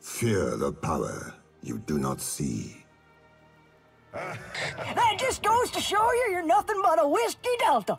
Fear the power you do not see. That just goes to show you you're nothing but a whiskey delta.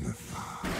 in the fog.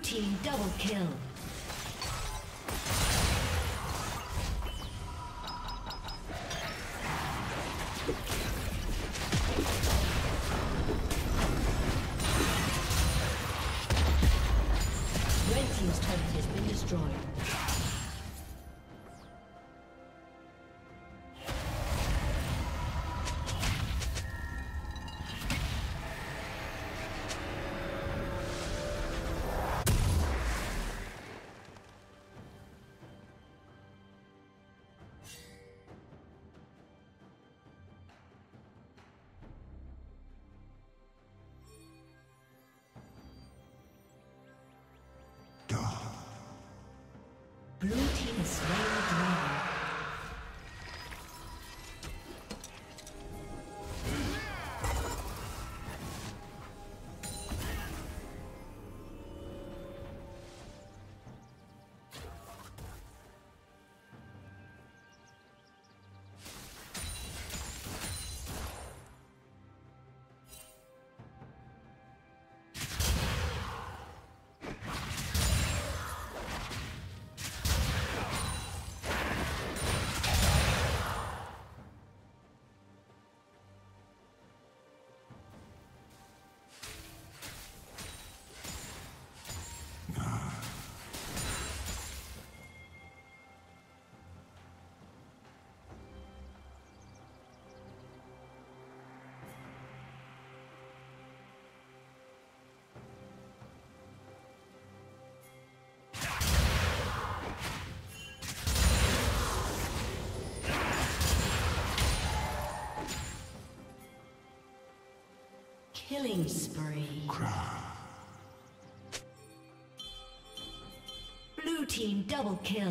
Team double kill. Slain Killing spree. Blue team double kill.